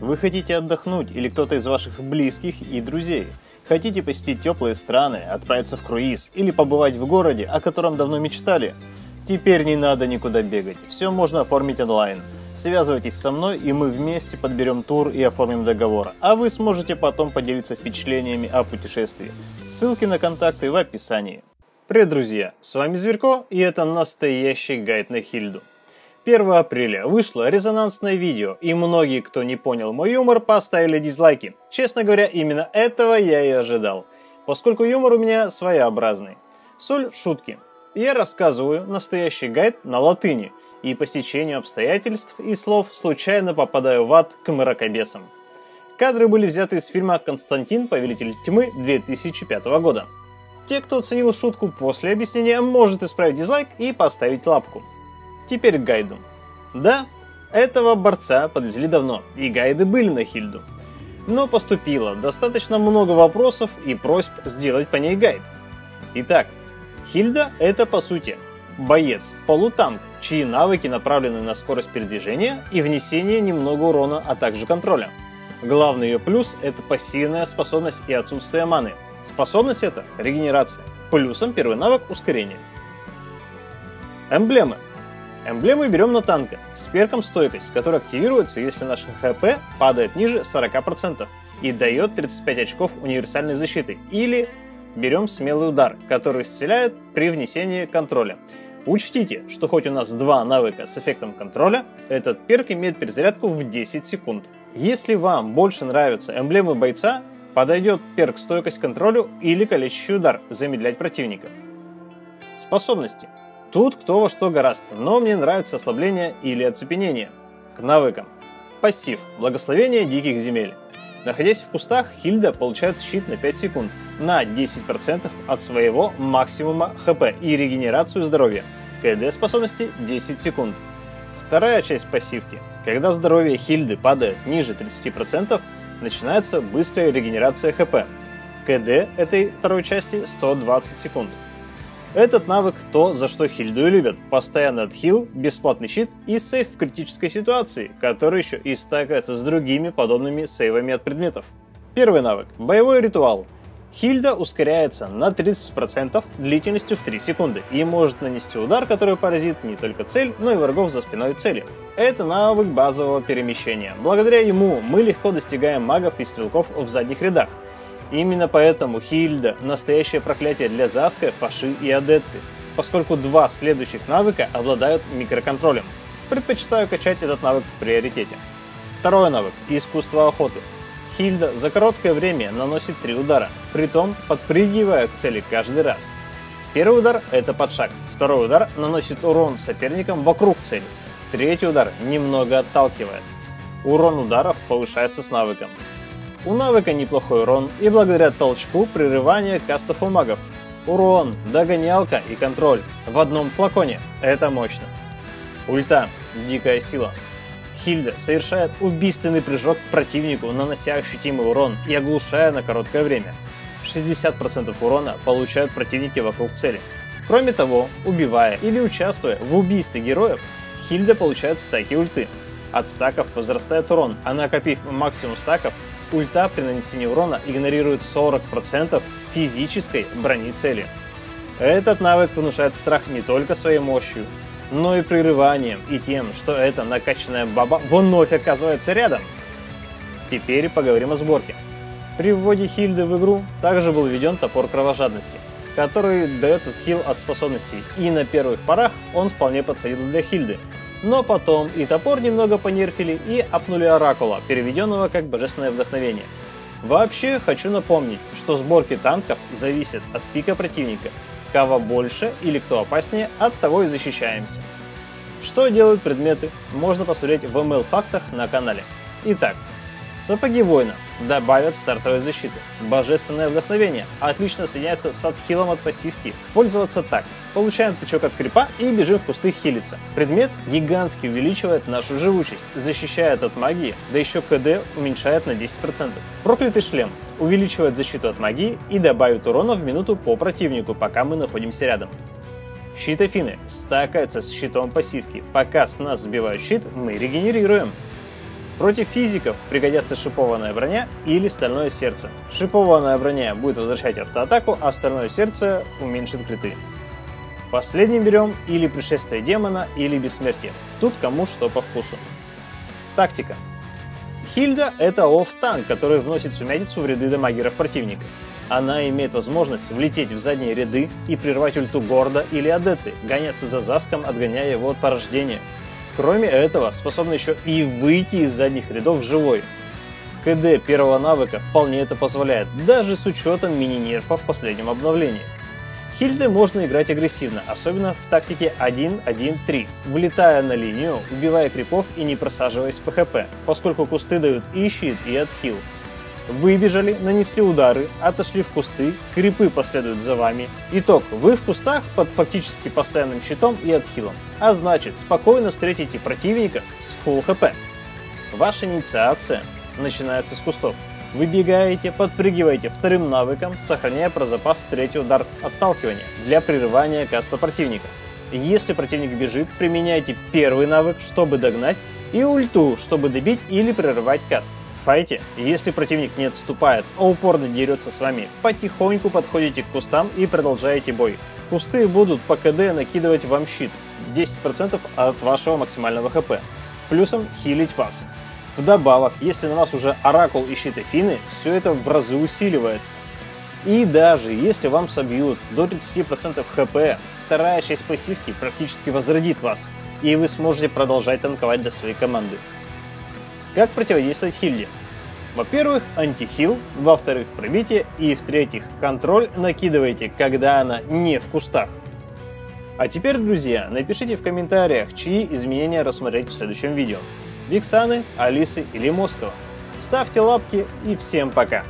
Вы хотите отдохнуть или кто-то из ваших близких и друзей? Хотите посетить теплые страны, отправиться в круиз или побывать в городе, о котором давно мечтали? Теперь не надо никуда бегать, все можно оформить онлайн. Связывайтесь со мной, и мы вместе подберем тур и оформим договор, а вы сможете потом поделиться впечатлениями о путешествии. Ссылки на контакты в описании. Привет, друзья! С вами Зверько, и это настоящий гайд на Хильду. 1 апреля вышло резонансное видео, и многие, кто не понял мой юмор, поставили дизлайки. Честно говоря, именно этого я и ожидал, поскольку юмор у меня своеобразный. Соль шутки. Я рассказываю настоящий гайд на латыни, и по стечению обстоятельств и слов случайно попадаю в ад к мракобесам. Кадры были взяты из фильма «Константин. Повелитель тьмы» 2005 года. Те, кто оценил шутку после объяснения, может исправить дизлайк и поставить лапку. Теперь к гайду. Да, этого борца подвезли давно, и гайды были на Хильду. Но поступило достаточно много вопросов и просьб сделать по ней гайд. Итак, Хильда это по сути боец, полутанк, чьи навыки направлены на скорость передвижения и внесение немного урона, а также контроля. Главный ее плюс – это пассивная способность и отсутствие маны – Способность это регенерация. Плюсом первый навык ускорение. Эмблемы. Эмблемы берем на танка с перком стойкость, который активируется, если наш ХП падает ниже 40% и дает 35 очков универсальной защиты. Или берем смелый удар, который исцеляет при внесении контроля. Учтите, что хоть у нас два навыка с эффектом контроля, этот перк имеет перезарядку в 10 секунд. Если вам больше нравятся эмблемы бойца, Подойдет перк стойкость контролю или калечащий удар, замедлять противника. Способности. Тут кто во что гораст, но мне нравится ослабление или оцепенение. К навыкам. Пассив. Благословение диких земель. Находясь в кустах, Хильда получает щит на 5 секунд, на 10% от своего максимума ХП и регенерацию здоровья. КД способности 10 секунд. Вторая часть пассивки. Когда здоровье Хильды падает ниже 30%, начинается быстрая регенерация ХП. КД этой второй части 120 секунд. Этот навык то, за что Хильду и любят. Постоянный отхил, бесплатный щит и сейв в критической ситуации, который еще и стакается с другими подобными сейвами от предметов. Первый навык. Боевой ритуал. Хильда ускоряется на 30% длительностью в 3 секунды и может нанести удар, который поразит не только цель, но и врагов за спиной цели. Это навык базового перемещения. Благодаря ему мы легко достигаем магов и стрелков в задних рядах. Именно поэтому Хильда – настоящее проклятие для Заска, Паши и Адетты, поскольку два следующих навыка обладают микроконтролем. Предпочитаю качать этот навык в приоритете. Второй навык – искусство охоты – Хильда за короткое время наносит три удара, притом подпрыгивая к цели каждый раз. Первый удар – это подшаг, второй удар наносит урон соперникам вокруг цели, третий удар немного отталкивает. Урон ударов повышается с навыком. У навыка неплохой урон и благодаря толчку прерывания кастов у магов. Урон, догонялка и контроль в одном флаконе – это мощно. Ульта – дикая сила – Хильда совершает убийственный прыжок к противнику, нанося ощутимый урон и оглушая на короткое время. 60% урона получают противники вокруг цели. Кроме того, убивая или участвуя в убийстве героев, Хильда получает стаки ульты. От стаков возрастает урон, а накопив максимум стаков, ульта при нанесении урона игнорирует 40% физической брони цели. Этот навык внушает страх не только своей мощью, но и прерыванием и тем, что эта накачанная баба вновь оказывается рядом. Теперь поговорим о сборке. При вводе Хильды в игру также был введен топор кровожадности, который дает отхил от способностей, и на первых порах он вполне подходил для Хильды. Но потом и топор немного понерфили и апнули Оракула, переведенного как божественное вдохновение. Вообще, хочу напомнить, что сборки танков зависят от пика противника, Кого больше или кто опаснее, от того и защищаемся. Что делают предметы, можно посмотреть в ML-фактах на канале. Итак, сапоги воина добавят стартовой защиты. Божественное вдохновение отлично соединяется с отхилом от пассивки. Пользоваться так. Получаем тычок от крипа и бежим в кусты хилиться. Предмет гигантски увеличивает нашу живучесть, защищает от магии, да еще КД уменьшает на 10%. Проклятый шлем увеличивает защиту от магии и добавит урона в минуту по противнику, пока мы находимся рядом. Щит Афины стакается с щитом пассивки. Пока с нас сбивают щит, мы регенерируем. Против физиков пригодятся шипованная броня или стальное сердце. Шипованная броня будет возвращать автоатаку, а стальное сердце уменьшит криты. Последним берем или пришествие демона, или бессмертие. Тут кому что по вкусу. Тактика. Хильда — это офф-танк, который вносит сумятицу в ряды дамагеров противника. Она имеет возможность влететь в задние ряды и прервать ульту Горда или Адетты, гоняться за Заском, отгоняя его от порождения. Кроме этого, способна еще и выйти из задних рядов живой. КД первого навыка вполне это позволяет, даже с учетом мини-нерфа в последнем обновлении. Хильды можно играть агрессивно, особенно в тактике 1-1-3, влетая на линию, убивая крипов и не просаживаясь в ПХП, поскольку кусты дают и щит, и отхил. Выбежали, нанесли удары, отошли в кусты, крипы последуют за вами. Итог. Вы в кустах под фактически постоянным щитом и отхилом. А значит, спокойно встретите противника с full хп. Ваша инициация начинается с кустов. Выбегаете, подпрыгиваете вторым навыком, сохраняя про запас третий удар отталкивания для прерывания каста противника. Если противник бежит, применяйте первый навык, чтобы догнать, и ульту, чтобы добить или прерывать каст файте, если противник не отступает, а упорно дерется с вами, потихоньку подходите к кустам и продолжаете бой. Кусты будут по КД накидывать вам щит, 10% от вашего максимального хп, плюсом хилить вас. Вдобавок, если на вас уже Оракул и щит Афины, все это в разы усиливается. И даже если вам собьют до 30% хп, вторая часть пассивки практически возродит вас, и вы сможете продолжать танковать для своей команды. Как противодействовать хильде? Во-первых, антихил, во-вторых, пробитие и в-третьих, контроль накидывайте, когда она не в кустах. А теперь, друзья, напишите в комментариях, чьи изменения рассмотреть в следующем видео. Виксаны, Алисы или Москова. Ставьте лапки и всем пока!